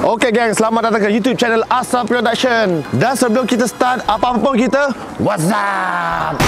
Okay gang, selamat datang ke YouTube channel Asa Production. Dan sebelum kita start apa-apa pun kita, what's up?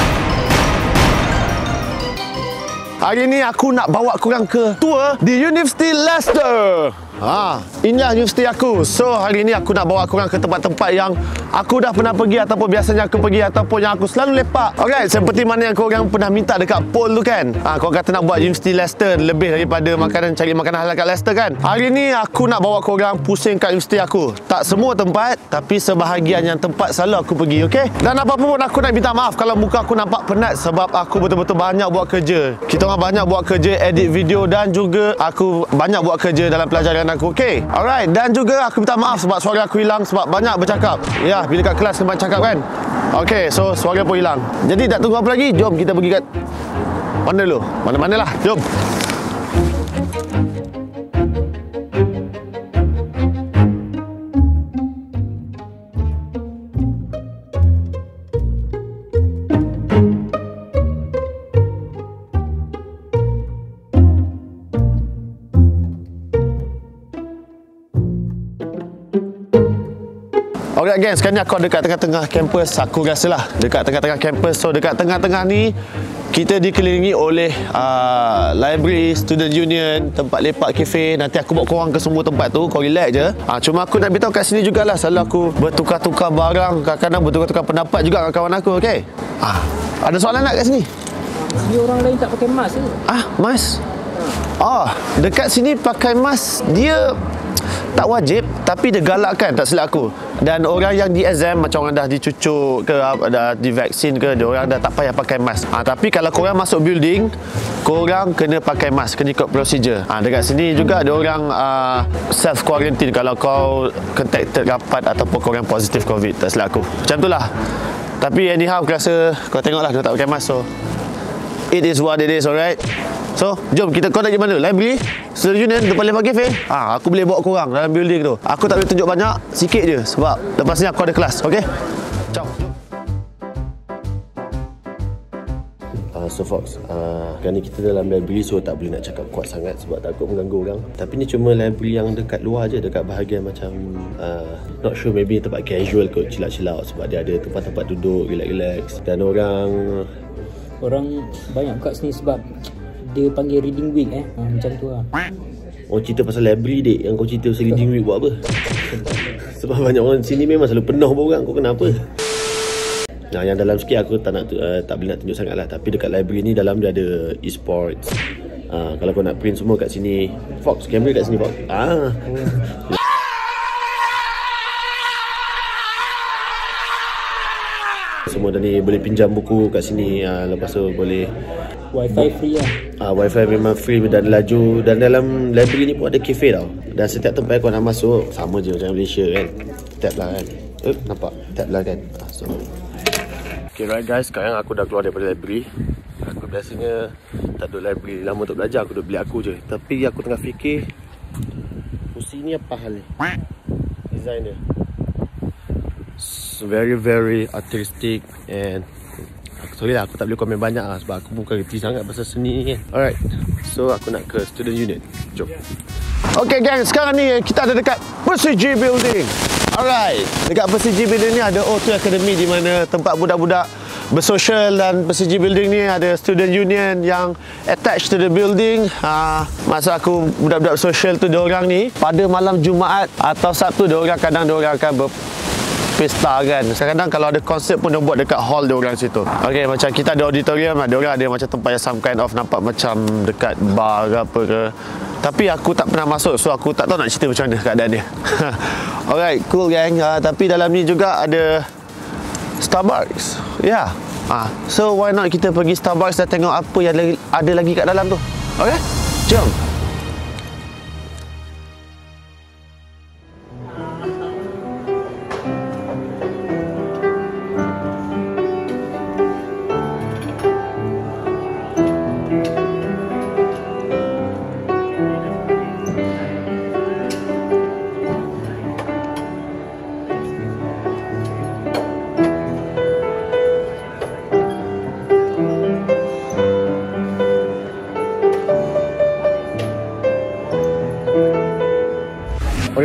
Hari ni aku nak bawa korang ke tour di University Leicester. Ha, inilah universiti aku. So, hari ni aku nak bawa korang ke tempat-tempat yang aku dah pernah pergi ataupun biasanya aku pergi ataupun yang aku selalu lepak. Alright, seperti mana yang korang pernah minta dekat poll tu kan. Ha, korang kata nak buat University Leicester lebih daripada makanan cari makanan halal kat Leicester kan. Hari ni aku nak bawa korang pusing kat universiti aku. Tak semua tempat, tapi sebahagian yang tempat selalu aku pergi, okey? Dan apa-apa pun aku nak minta maaf kalau muka aku nampak penat sebab aku betul-betul banyak buat kerja. Kita orang banyak buat kerja edit video dan juga aku banyak buat kerja dalam pelajaran aku. Okey. Alright, dan juga aku minta maaf sebab suara aku hilang sebab banyak bercakap. Ya, bila kat kelas kena cakap kan. Okey, so suara pun hilang. Jadi tak tunggu apa lagi? Jom kita pergi kat mana dulu? Mana-manalah. Jom. Alright gang, sekarang ni aku ada dekat tengah-tengah kampus Aku rasa lah dekat tengah-tengah kampus So dekat tengah-tengah ni Kita dikelilingi oleh uh, Library, Student Union Tempat lepak kafe Nanti aku bawa korang ke semua tempat tu Kau relax je uh, Cuma aku nak beritahu kat sini jugalah Selalu aku bertukar-tukar barang Kadang-kadang bertukar-tukar pendapat juga dengan kawan aku Okay uh, Ada soalan nak kat sini? Sini orang lain tak pakai mask ke? Ah, mask? Oh, dekat sini pakai mask Dia tak wajib tapi dia galakkan tak silap aku dan orang yang di exam macam orang dah dicucuk ke dah divaksin ke dia orang dah tak payah pakai mask. Ha, tapi kalau korang masuk building korang kena pakai mask kena ikut prosedur ha, dekat sini juga ada orang uh, self quarantine kalau kau contacted rapat ataupun korang positif covid tak silap aku. Macam tu lah. Tapi anyhow aku rasa kau tengoklah dia tak pakai mask so. It is what it is alright So, jom kita kau nak pergi mana? Library? Student Union depan lepak cafe? Ha, aku boleh bawa korang dalam building tu. Aku tak boleh tunjuk banyak, sikit je sebab lepas ni aku ada kelas, okey? Ciao. Uh, so Fox, uh, ni kita dalam library so tak boleh nak cakap kuat sangat sebab takut mengganggu orang Tapi ni cuma library yang dekat luar je, dekat bahagian macam uh, Not sure maybe tempat casual kot, chill-chill sebab dia ada tempat-tempat duduk, relax-relax Dan orang Orang banyak kat sini sebab dia panggil reading week eh. Ha, macam tu lah. Oh cerita pasal library dek Yang kau cerita pasal reading week buat apa? Sebab banyak orang sini memang selalu penuh pun orang Kau kenapa? Nah, yang dalam sikit aku tak nak uh, tak boleh nak tunjuk sangat lah Tapi dekat library ni dalam dia ada e-sports uh, Kalau kau nak print semua kat sini Fox, kamera kat sini Fox ah. Semua dah ni boleh pinjam buku kat sini uh, Lepas tu boleh Wifi free lah. Ah, wifi memang free dan laju dan dalam library ni pun ada cafe tau. Dan setiap tempat kau nak masuk sama je macam Malaysia kan. Tap lah kan. Eh, nampak? Tap lah kan. Ah, so. Okay right guys, sekarang aku dah keluar daripada library. Aku biasanya tak duduk library lama untuk belajar, aku duduk bilik aku je. Tapi aku tengah fikir kursi ni apa hal ni? Design dia. It's very very artistic and Sorry lah aku tak boleh komen banyak lah Sebab aku bukan reti sangat pasal seni ni. Kan Alright So aku nak ke student unit Jom. Okay gang sekarang ni kita ada dekat Persiji Building. Alright Dekat Persiji Building ni ada O2 Academy Di mana tempat budak-budak bersosial dan Persiji Building ni ada student union yang attached to the building. Ha, masa aku budak-budak sosial tu diorang ni pada malam Jumaat atau Sabtu diorang kadang diorang akan ber, pesta kan. Kadang-kadang kalau ada konsep pun dia buat dekat hall dia orang situ. Ok macam kita ada auditorium dia orang ada macam tempat yang some kind of nampak macam dekat bar ke apa ke. Tapi aku tak pernah masuk so aku tak tahu nak cerita macam mana keadaan dia. Alright cool gang. Uh, tapi dalam ni juga ada Starbucks. Ya. Yeah. uh, so why not kita pergi Starbucks dan tengok apa yang ada lagi kat dalam tu? Ok jom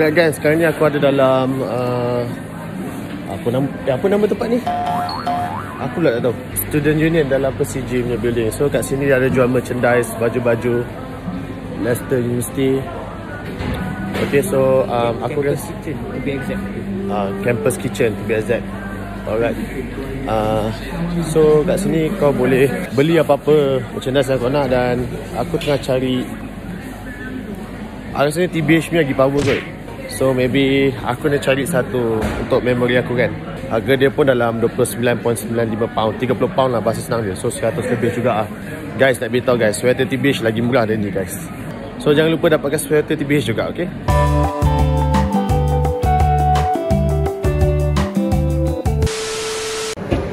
Alright guys, sekarang ni aku ada dalam uh, apa nama eh, apa nama tempat ni? Aku pula tak tahu. Student Union dalam PCG punya building. So kat sini ada jual merchandise, baju-baju Leicester University. Okay, so um, aku Campus rasa kitchen to be exact. uh, campus kitchen to be exact. Alright. Uh, so kat sini kau boleh beli apa-apa merchandise yang kau nak dan aku tengah cari Aku rasanya TBH punya lagi power kot So maybe aku nak cari satu untuk memory aku kan. Harga dia pun dalam 29.95 pound 30 pound lah bahasa senang dia. So 100 lebih juga lah. Guys nak beritahu guys Sweater TBH lagi murah dari ni guys. So jangan lupa dapatkan sweater TBH juga okay?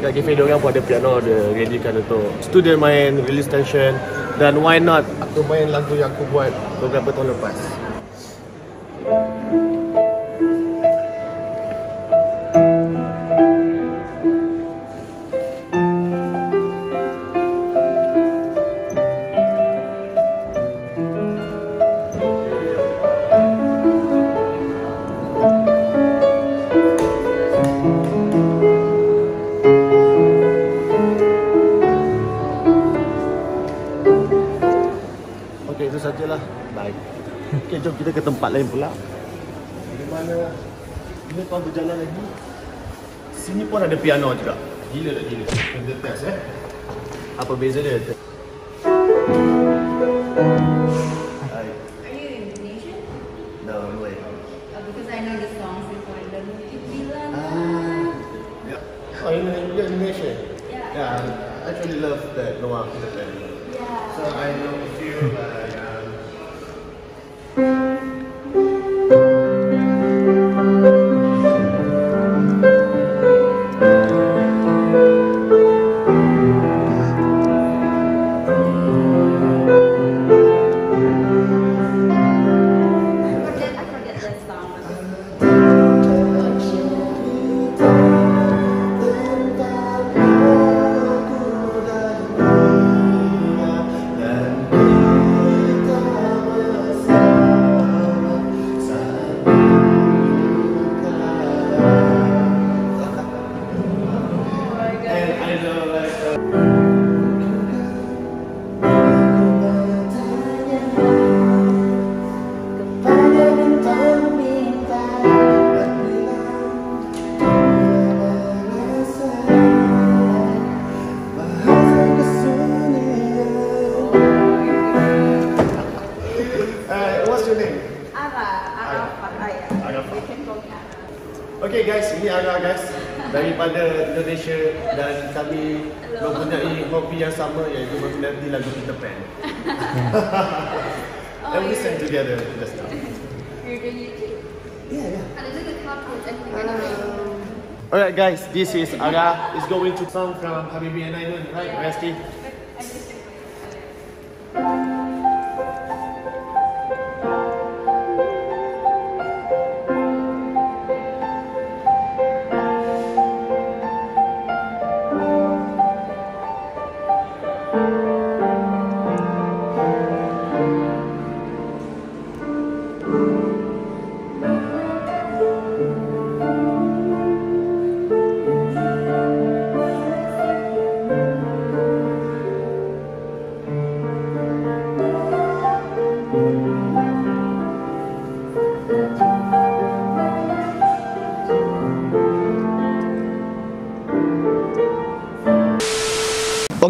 Kat cafe dia orang pun ada piano Dia readykan untuk student main Release tension. Dan why not? Aku main lagu yang aku buat Beberapa tahun lepas tempat lain pula. Di mana ini kau berjalan lagi. Sini pun ada piano juga. Gila tak gila? Kita test eh. Apa beza dia? Hai. Are you Indonesian? No, no way. Uh, because I know the songs before the movie Bilang. Oh? Yeah. Yeah, I actually love that Noah. Yeah. So I know a few like dan kami mempunyai hobi yang sama iaitu mengenali lagu Peter Pan. and we sang together just now. You're doing YouTube? Yeah, yeah. And is it the Alright guys, this is Ara. is going to song from Habibi and Aiman, right? Resti.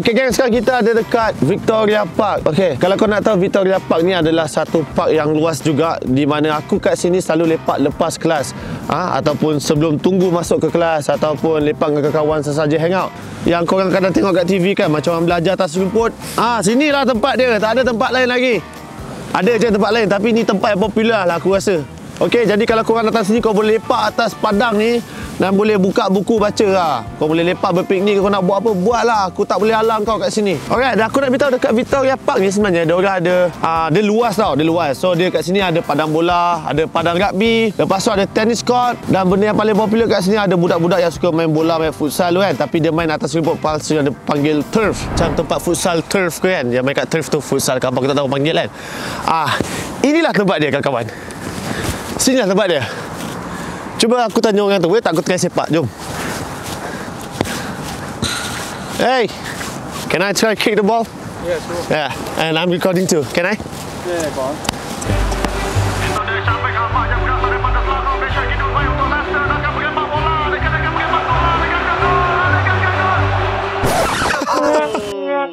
Okey gang, sekarang kita ada dekat Victoria Park. Okey, kalau kau nak tahu Victoria Park ni adalah satu park yang luas juga di mana aku kat sini selalu lepak lepas kelas. Ha? ataupun sebelum tunggu masuk ke kelas ataupun lepak dengan kawan sesaja hangout. Yang korang kadang tengok kat TV kan macam orang belajar atas rumput. Ah, sinilah tempat dia. Tak ada tempat lain lagi. Ada je tempat lain tapi ni tempat yang popular lah aku rasa. Okey, jadi kalau korang datang sini kau boleh lepak atas padang ni dan boleh buka buku baca lah. Kau boleh lepak berpiknik kau nak buat apa buatlah. Aku tak boleh halang kau kat sini. Alright, dan aku nak beritahu dekat Victoria Park ni sebenarnya dia orang ada uh, dia luas tau, dia luas. So dia kat sini ada padang bola, ada padang rugby, lepas tu ada tennis court dan benda yang paling popular kat sini ada budak-budak yang suka main bola, main futsal tu kan. Tapi dia main atas rumput palsu yang dia panggil turf. Macam tempat futsal turf tu kan. Yang main kat turf tu futsal, kawan kita tahu panggil kan. Ah, inilah tempat dia kawan-kawan. Sini lah tempat dia. Cuba aku tanya orang tu, boleh tak aku try sepak? Jom. Hey, can I try kick the ball? Yeah, sure. Yeah, and I'm recording too. Can I? Yeah, go on.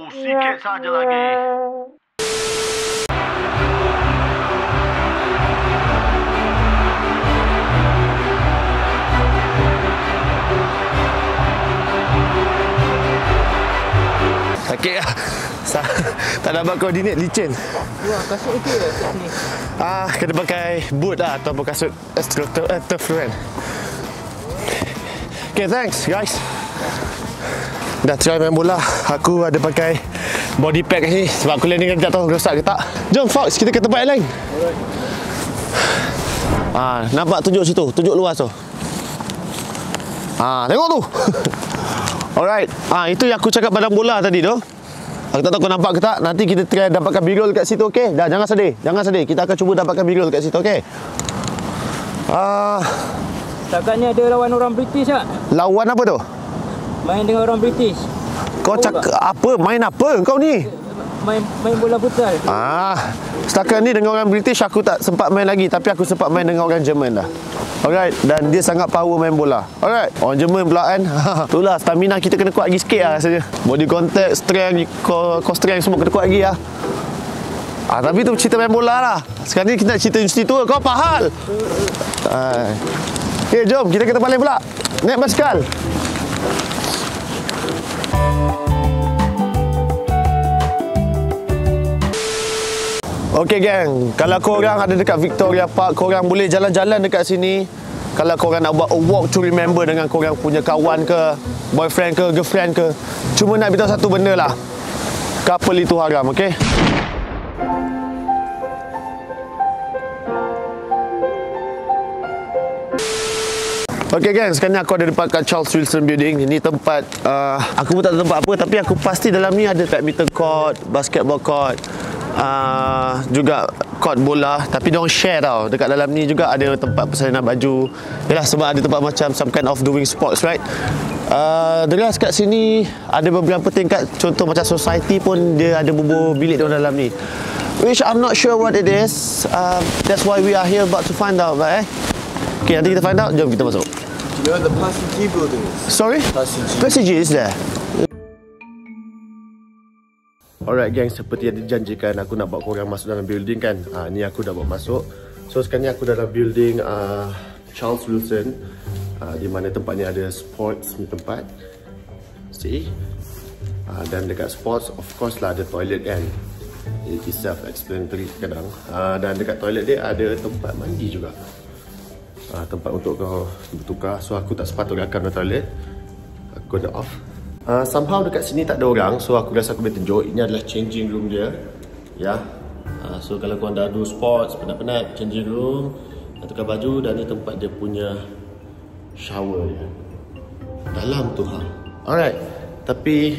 Sikit saja lagi. Sakit lah. Sa- tak dapat koordinat licin. Wah, kasut okey ke kat sini? Ah, kena pakai boot lah ataupun kasut uh, turf tu kan. Okay, thanks guys. Dah try main bola. Aku ada pakai body pack ni sebab aku landing tak tahu rosak ke tak. Jom Fox, kita ke tempat yang lain. Ah, nampak tunjuk situ, tunjuk luas tu. Ah, tengok tu. Alright. Ah, itu yang aku cakap padang bola tadi tu. Aku tak tahu kau nampak ke tak Nanti kita try dapatkan birol kat situ okey Dah jangan sedih Jangan sedih Kita akan cuba dapatkan birol kat situ okey Ah, Takkannya ada lawan orang British tak? Lawan apa tu? Main dengan orang British. Kau cakap apa? Main apa kau ni? Main main bola futsal. Ah, setakat ni dengan orang British aku tak sempat main lagi tapi aku sempat main dengan orang Jerman dah. Alright, dan dia sangat power main bola. Alright, orang Jerman pula kan. Itulah stamina kita kena kuat lagi sikit lah rasanya. Body contact, strength, core, core strength semua kena kuat lagi lah. Ah, tapi tu cerita main bola lah. Sekarang ni kita nak cerita universiti tu. Kau apa hal? Ah. Okay, jom. Kita ke tempat lain pula. Naik basikal. Okey gang, kalau korang ada dekat Victoria Park, korang boleh jalan-jalan dekat sini. Kalau korang nak buat a walk to remember dengan korang punya kawan ke, boyfriend ke, girlfriend ke. Cuma nak beritahu satu benda lah. Couple itu haram, okey? Okay gang, sekarang aku ada dekat kat Charles Wilson Building Ini tempat, uh, aku pun tak tahu tempat apa Tapi aku pasti dalam ni ada badminton court, basketball court uh, Juga court bola Tapi diorang share tau Dekat dalam ni juga ada tempat persalinan baju Yalah sebab ada tempat macam some kind of doing sports right Uh, Deras kat sini ada beberapa tingkat Contoh macam society pun dia ada bubur bilik diorang dalam ni Which I'm not sure what it is uh, That's why we are here about to find out right, eh? Okay, nanti kita find out. Jom kita masuk. You know the Passage building is? Sorry? Passage. Passage is there. Alright gang, seperti yang dijanjikan aku nak bawa korang masuk dalam building kan. Ha, ni aku dah bawa masuk. So sekarang ni aku dalam building uh, Charles Wilson. Uh, di mana tempat ni ada sports ni tempat. See? Uh, dan dekat sports, of course lah ada toilet kan. It is self-explanatory kadang. Uh, dan dekat toilet dia ada tempat mandi juga. uh, tempat untuk kau bertukar so aku tak sepatutnya akan ke toilet aku dah off uh, somehow dekat sini tak ada orang so aku rasa aku boleh tunjuk. Ini adalah changing room dia. Ya. Uh, so kalau kau dah do sports penat-penat changing room nak tukar baju dan ni tempat dia punya shower dia dalam tu ha. Alright. Tapi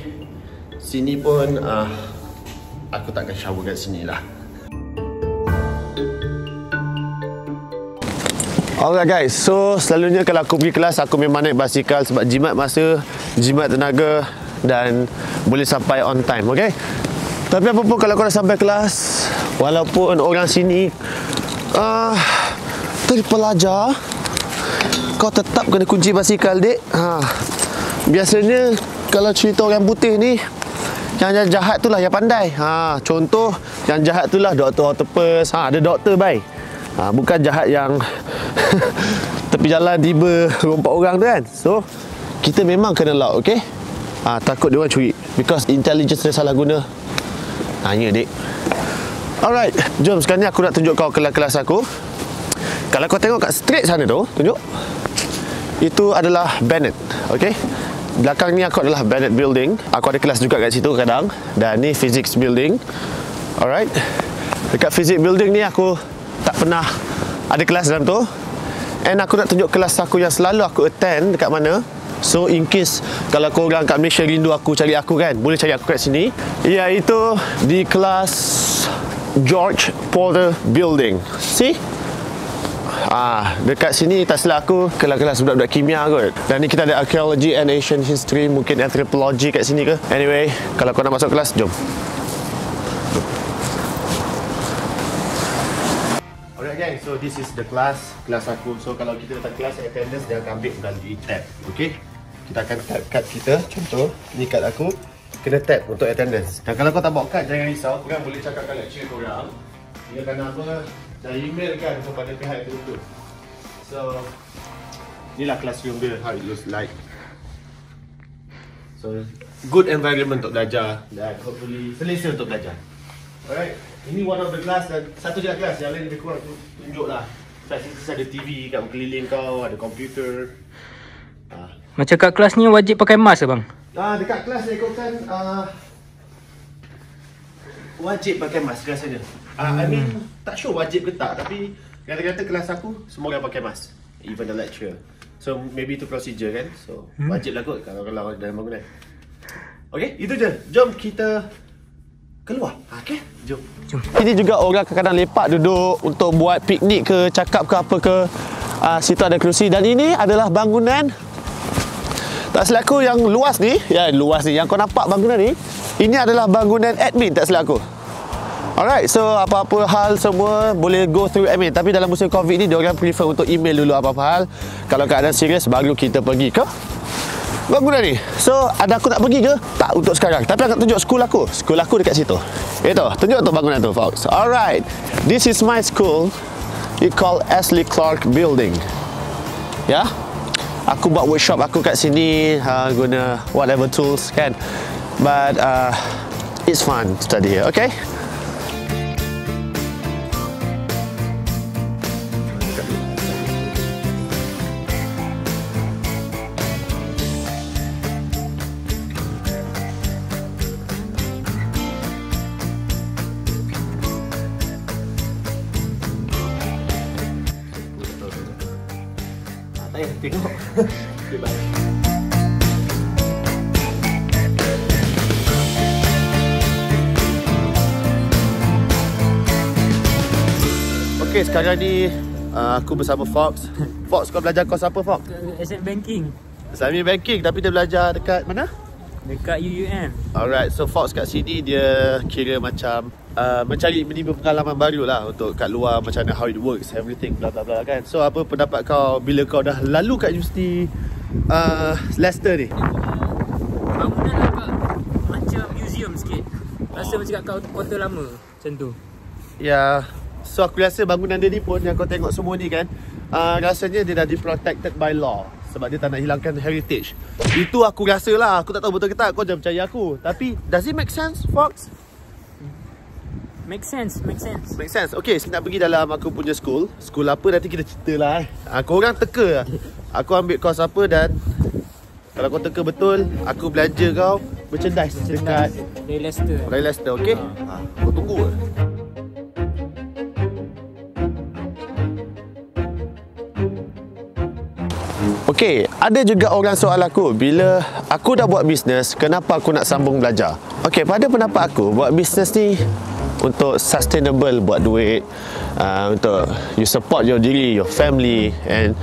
sini pun uh, aku takkan shower kat sini lah Alright guys, so selalunya kalau aku pergi kelas aku memang naik basikal sebab jimat masa, jimat tenaga dan boleh sampai on time, okay? Tapi apa pun kalau kau dah sampai kelas, walaupun orang sini uh, terpelajar, kau tetap kena kunci basikal dek. Ha. Biasanya kalau cerita orang putih ni, yang jahat tu lah yang pandai. Ha, contoh yang jahat tu lah doktor octopus. Ha, ada doktor baik. Ha, bukan jahat yang tepi jalan tiba rompak orang tu kan. So, kita memang kena lock, okay? Ha, takut dia orang curi. Because intelligence dia salah guna. Tanya dek. Alright, jom sekarang ni aku nak tunjuk kau kelas-kelas aku. Kalau kau tengok kat straight sana tu, tunjuk. Itu adalah Bennett, okay? Belakang ni aku adalah Bennett Building. Aku ada kelas juga kat situ kadang. Dan ni Physics Building. Alright. Dekat Physics Building ni aku tak pernah ada kelas dalam tu. And aku nak tunjuk kelas aku yang selalu aku attend dekat mana. So in case kalau korang kat Malaysia rindu aku cari aku kan, boleh cari aku kat sini. Iaitu di kelas George Porter Building. See? Ah, dekat sini tak silap aku kelas-kelas budak-budak kimia kot. Dan ni kita ada archaeology and Asian history, mungkin anthropology kat sini ke. Anyway, kalau kau nak masuk kelas, jom. Gang, so this is the class, kelas aku. So kalau kita datang kelas, attendance dia akan ambil melalui tab. Okay? Kita akan tap kad kita. Contoh, ni kad aku. Kena tap untuk attendance. Dan kalau kau tak bawa kad, jangan risau. Korang boleh cakapkan lecturer korang. Dia akan apa, dan email kan kepada pihak yang tertentu. So, inilah classroom dia, how it looks like. So, good environment untuk belajar dan hopefully selesa untuk belajar. Alright, ini one of the class dan satu je lah kelas, yang lain lebih kurang tu tunjuk lah. Facilities ada TV kat keliling kau, ada komputer. Ah, Macam kat kelas ni wajib pakai mask ke bang? Ah, dekat kelas dia ikutkan uh, wajib pakai mask rasanya. Ah, I mean tak sure wajib ke tak tapi kata-kata kelas aku semua orang pakai mask. Even the lecturer. So maybe itu procedure kan. So wajib lah kot kalau kalau dalam bangunan. Okay, itu je. Jom kita keluar. Okay, jom. Jom. Ini juga orang kadang-kadang lepak duduk untuk buat piknik ke, cakap ke apa ke. Uh, situ ada kerusi dan ini adalah bangunan tak silap aku yang luas ni, ya luas ni, yang kau nampak bangunan ni, ini adalah bangunan admin tak silap aku. Alright, so apa-apa hal semua boleh go through admin. Tapi dalam musim COVID ni, diorang prefer untuk email dulu apa-apa hal. Kalau keadaan serius, baru kita pergi ke bangunan ni. So, ada aku nak pergi ke? Tak untuk sekarang. Tapi aku tunjuk school aku. School aku dekat situ. Itu, tunjuk tu bangunan tu, folks. Alright, this is my school. It called Ashley Clark Building. Ya, aku buat workshop aku kat sini uh, guna whatever tools kan but uh, it's fun study here okay sekarang ni uh, aku bersama Fox. Fox, kau belajar kos apa Fox? Asset banking Islamic Banking tapi dia belajar dekat mana? dekat UUM. Alright, so Fox kat sini dia kira macam uh, mencari menimba pengalaman baru lah untuk kat luar macam mana how it works, everything bla bla bla kan. So apa pendapat kau bila kau dah lalu kat universiti uh, Leicester ni? Bangunan agak macam museum sikit. Rasa macam kat kota lama macam tu. Ya, so aku rasa bangunan dia ni pun yang kau tengok semua ni kan, uh, rasanya dia dah di protected by law sebab dia tak nak hilangkan heritage. Itu aku rasa lah, aku tak tahu betul ke tak, kau jangan percaya aku. Tapi, does it make sense, Fox? Make sense, make sense. Make sense. Okay, saya nak pergi dalam aku punya school. School apa nanti kita cerita lah eh. Ha, korang teka lah. Aku ambil course apa dan kalau kau teka betul, aku belanja kau merchandise dekat Dari Leicester. Dari Leicester, okay? Ha, kau tunggu ke? Okey, ada juga orang soal aku bila aku dah buat bisnes, kenapa aku nak sambung belajar? Okey, pada pendapat aku, buat bisnes ni untuk sustainable buat duit, uh, untuk you support your diri, your family and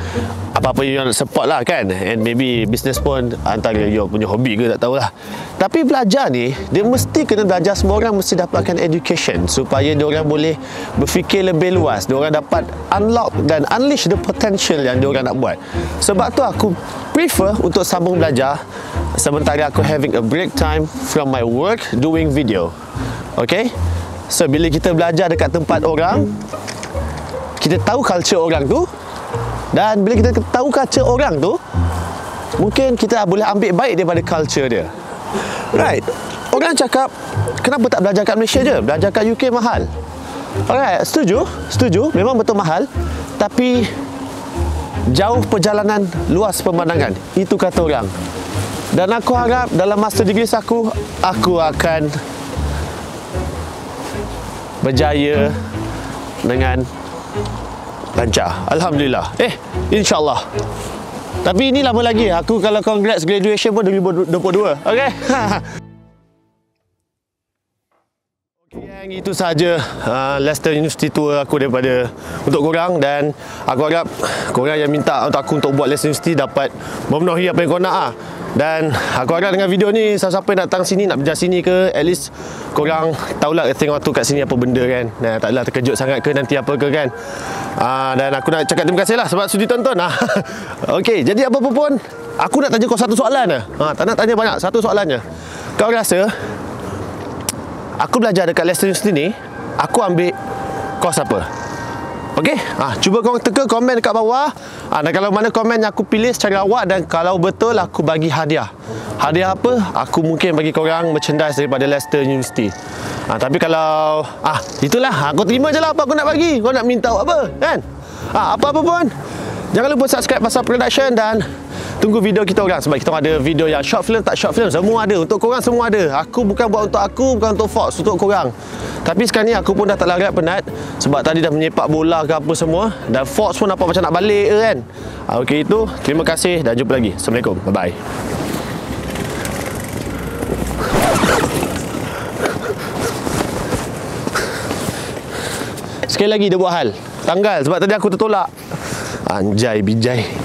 apa-apa you nak support lah kan? And maybe bisnes pun antara you punya hobi ke tak tahulah. Tapi belajar ni dia mesti kena belajar semua orang mesti dapatkan education supaya dia orang boleh berfikir lebih luas. Dia orang dapat unlock dan unleash the potential yang dia orang nak buat. Sebab tu aku prefer untuk sambung belajar sementara aku having a break time from my work doing video. Okay so bila kita belajar dekat tempat orang kita tahu culture orang tu. Dan bila kita tahu culture orang tu Mungkin kita boleh ambil baik daripada culture dia. Right. Orang cakap Kenapa tak belajar kat Malaysia je? Belajar kat UK mahal. Alright Setuju? Setuju? Memang betul mahal. Tapi Jauh perjalanan Luas pemandangan. Itu kata orang. Dan aku harap Dalam master degree aku Aku akan Berjaya Dengan lancar. Alhamdulillah. Eh, insyaAllah. Tapi ini lama lagi. Aku kalau congrats graduation pun 2022. Okay? yang itu sahaja uh, Leicester University tour aku daripada untuk korang dan aku harap korang yang minta untuk aku untuk buat Leicester University dapat memenuhi apa yang korang nak lah. Dan aku harap dengan video ni siapa-siapa yang datang sini nak belajar sini ke at least korang tahulah tengok waktu kat sini apa benda kan. Dan taklah terkejut sangat ke nanti apa ke kan. Uh, dan aku nak cakap terima kasih lah sebab sudi tonton lah. Okey, jadi apa-apa pun aku nak tanya kau satu soalan lah. Ha, tak nak tanya banyak, satu soalannya. Kau rasa aku belajar dekat Leicester University ni, aku ambil kos apa? Okey, ah cuba kau teka komen dekat bawah. Ah dan kalau mana komen yang aku pilih secara awak dan kalau betul aku bagi hadiah. Hadiah apa? Aku mungkin bagi kau orang merchandise daripada Leicester University. Ah tapi kalau ah itulah aku terima je lah apa aku nak bagi. Kau nak minta apa kan? Ah apa-apa pun. Jangan lupa subscribe pasal production dan tunggu video kita orang. Sebab kita ada video yang short film tak short film. Semua ada. Untuk korang semua ada. Aku bukan buat untuk aku bukan untuk Fox untuk korang. Tapi sekarang ni aku pun dah tak larat penat. Sebab tadi dah menyepak bola ke apa semua. Dan Fox pun nampak macam nak balik ke kan? Ha, ok itu. Terima kasih dan jumpa lagi. Assalamualaikum. Bye bye Sekali lagi dia buat hal. Tanggal. Sebab tadi aku tertolak. Anjay bijai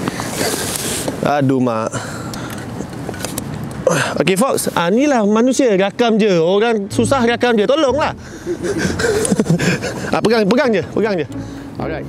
Aduh mak. Okay Fox. Ah, Ni lah manusia Rakam je. Orang susah rakam je. Tolonglah. Ah, Pegang Pegang je Pegang je. Alright